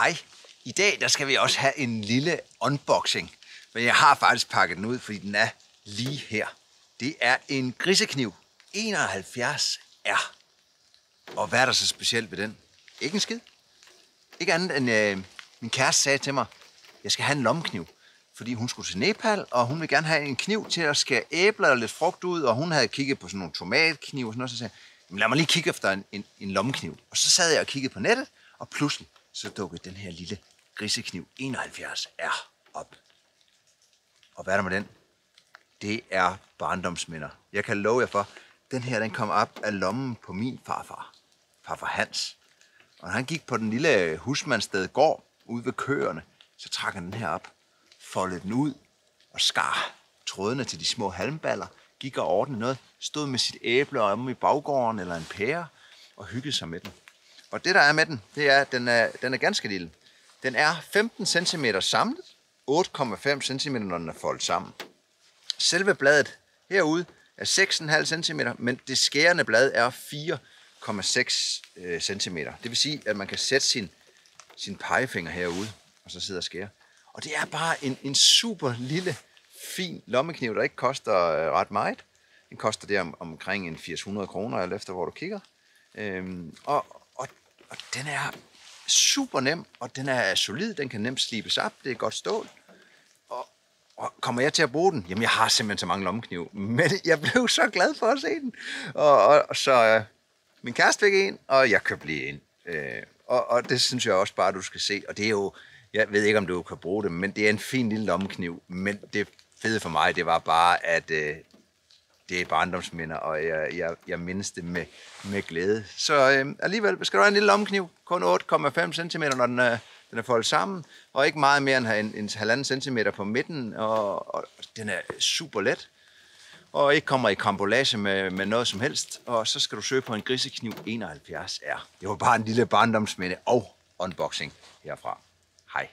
Hej. I dag der skal vi også have en lille unboxing. Men jeg har faktisk pakket den ud, fordi den er lige her. Det er en grisekniv 71R. Og hvad er der så specielt ved den? Ikke en skid. Ikke andet end øh, min kæreste sagde til mig, jeg skal have en lommekniv. Fordi hun skulle til Nepal, og hun vil gerne have en kniv til at skære æbler og lidt frugt ud. Og hun havde kigget på sådan nogle tomatkniv og sådan noget. Så sagde jeg, lad mig lige kigge efter en, en, en lommekniv. Og så sad jeg og kiggede på nettet, og pludselig så dukkede den her lille grisekniv 71R op. Og hvad er der med den? Det er barndomsminder. Jeg kan love jer for, den her den kom op af lommen på min farfar. Farfar Hans. Og når han gik på den lille øh, husmandsted gård ude ved køerne, så trak han den her op, foldede den ud og skar trådene til de små halmballer, gik og ordnede noget, stod med sit æble om i baggården eller en pære og hyggede sig med den. Og det der er med den, det er, at den er, den er ganske lille. Den er 15 cm samlet, 8,5 cm, når den er foldet sammen. Selve bladet herude er 6,5 cm, men det skærende blad er 4,6 øh, cm. Det vil sige, at man kan sætte sin, sin pegefinger herude, og så sidde og skære. Og det er bare en, en super lille, fin lommekniv, der ikke koster øh, ret meget. Den koster der om, omkring en 800 kroner, alt efter hvor du kigger. Øhm, og, og, den er super nem, og den er solid, den kan nemt slibes op, det er godt stål. Og, og kommer jeg til at bruge den? Jamen, jeg har simpelthen så mange lommeknive. men jeg blev så glad for at se den. Og, og, og så øh, min kæreste fik en, og jeg købte lige en. Øh, og, og det synes jeg også bare, du skal se. Og det er jo, jeg ved ikke, om du kan bruge det, men det er en fin lille lommekniv. Men det fede for mig, det var bare, at øh, det er barndomsminder, og jeg, jeg, jeg mindes det med, med glæde. Så øh, alligevel skal du have en lille lommekniv, kun 8,5 cm, når den er, den er foldet sammen, og ikke meget mere end en, en halvanden centimeter på midten, og, og den er super let, og ikke kommer i kambolage med, med noget som helst, og så skal du søge på en grisekniv 71R. Det var bare en lille barndomsminde og unboxing herfra. Hej.